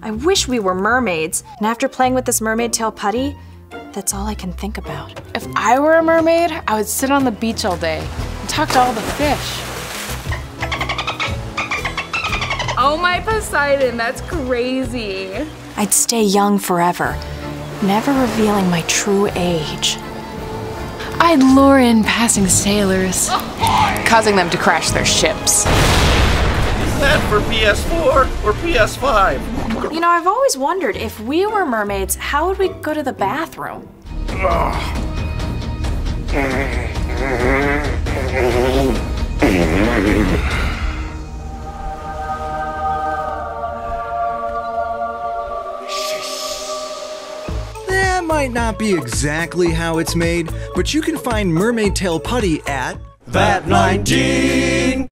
I wish we were mermaids, and after playing with this mermaid tale putty, that's all I can think about. If I were a mermaid, I would sit on the beach all day and talk to all the fish. Oh my Poseidon, that's crazy. I'd stay young forever, never revealing my true age. I'd lure in passing sailors, oh, causing them to crash their ships. Is that for PS4 or PS5? You know, I've always wondered if we were mermaids, how would we go to the bathroom? That might not be exactly how it's made, but you can find mermaid tale putty at Vat19